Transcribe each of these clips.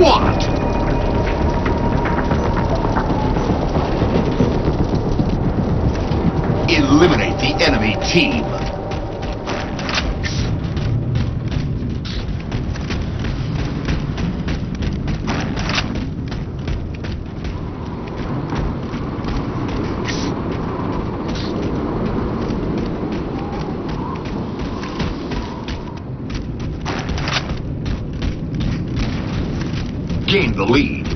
What? Eliminate the enemy team. Gain the lead.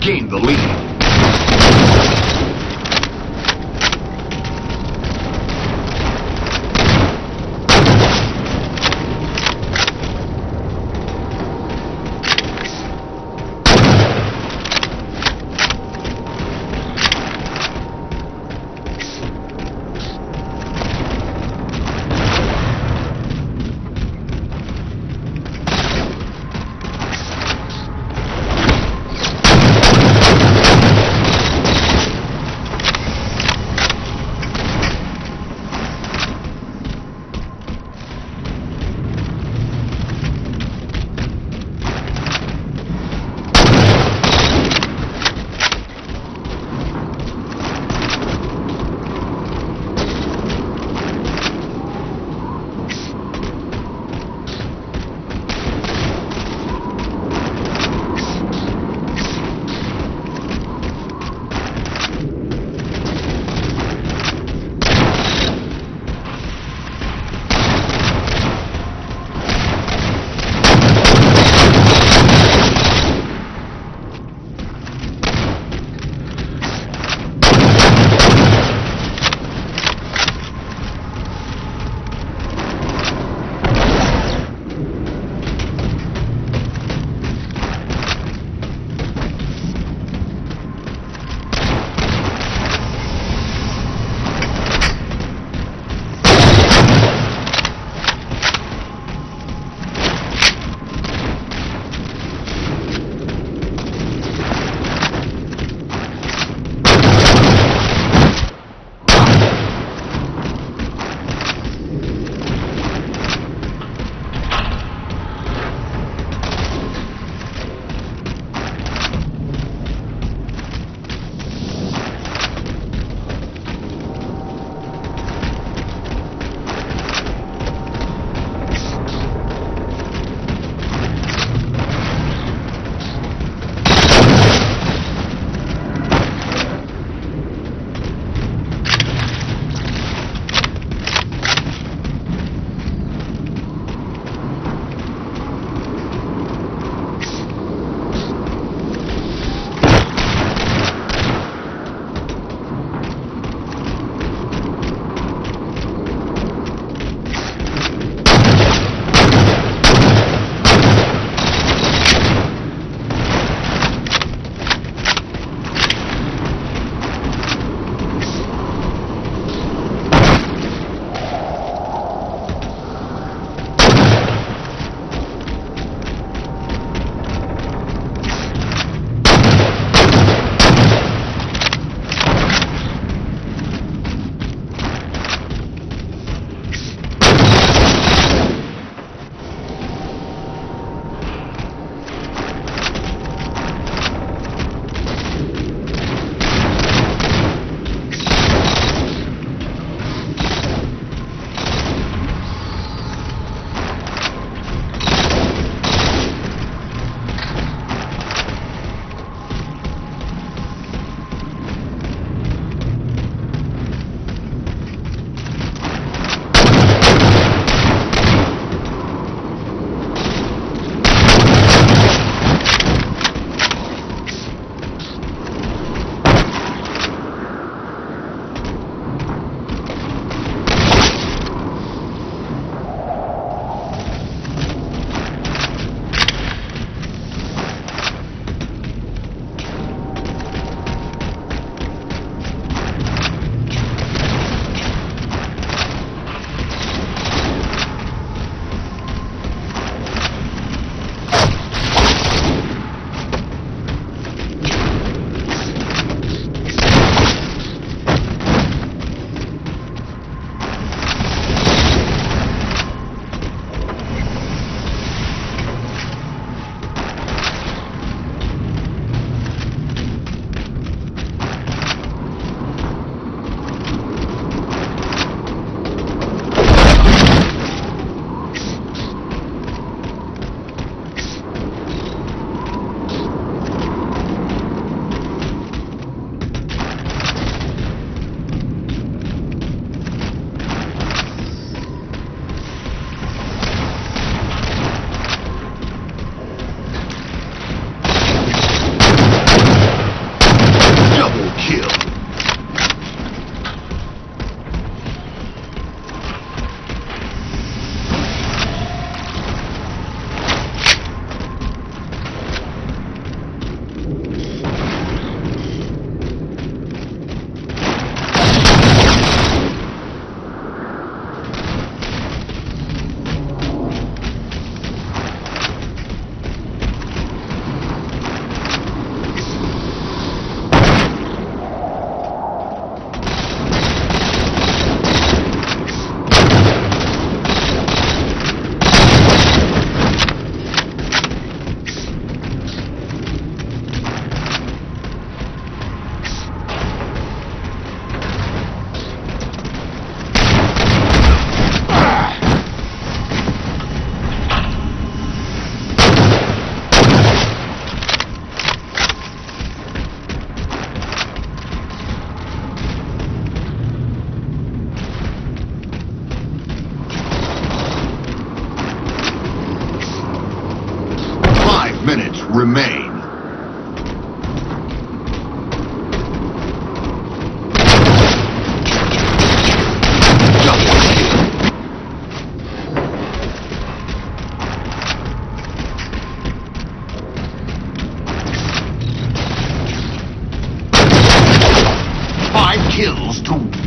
Gain the lead.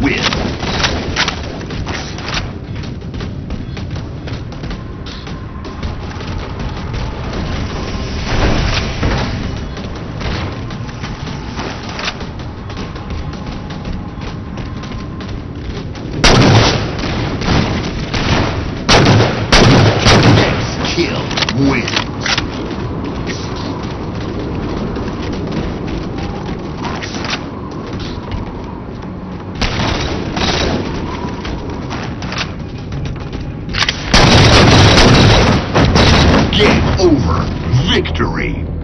Win. Next kill wins. victory!